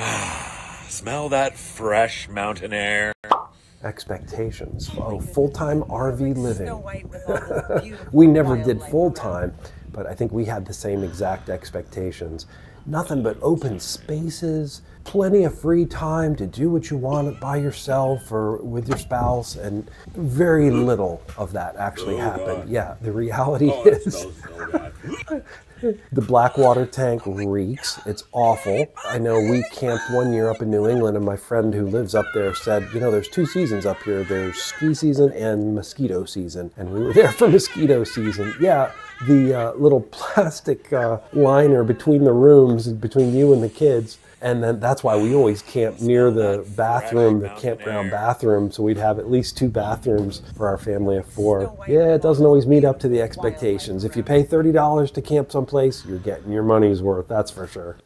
Ah, smell that fresh mountain air. Expectations. Oh, full time RV living. Snow White with all we never did full time, but I think we had the same exact expectations. Nothing but open spaces, plenty of free time to do what you want by yourself or with your spouse, and very little of that actually oh, happened. Yeah, the reality Oh, it is smells so bad. The Blackwater tank reeks. It's awful. I know we camped one year up in New England, and my friend who lives up there said, you know, there's two seasons up here there's ski season and mosquito season. And we were there for mosquito season. Yeah, the uh, little plastic uh, liner between the rooms, between you and the kids. And then that's why we always camp near the bathroom, the campground bathroom, so we'd have at least two bathrooms for our family of four. Yeah, it doesn't always meet up to the expectations. If you pay $30 to camp someplace, you're getting your money's worth, that's for sure.